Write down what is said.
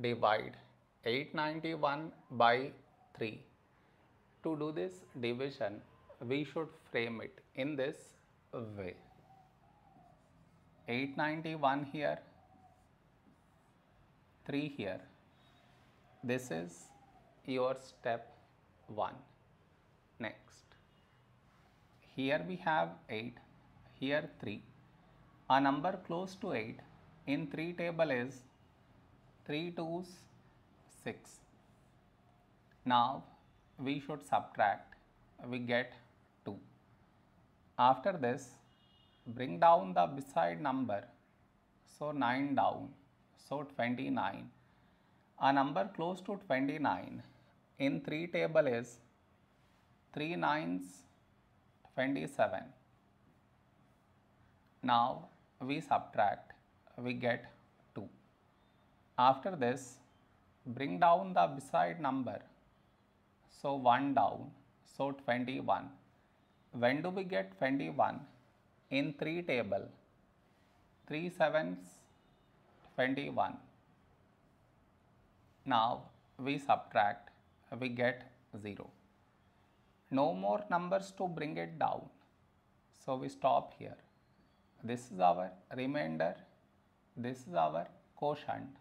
divide 891 by 3. To do this division, we should frame it in this way. 891 here, 3 here. This is your step 1. Next, here we have 8, here 3. A number close to 8 in 3 table is 3 twos 6. Now we should subtract, we get 2. After this, bring down the beside number, so 9 down, so 29. A number close to 29 in 3 table is 3 nines 27. Now we subtract, we get 2. After this, bring down the beside number, so 1 down, so 21. When do we get 21? In 3 table, 3 sevens 21. Now we subtract, we get 0. No more numbers to bring it down. So we stop here. This is our remainder, this is our quotient.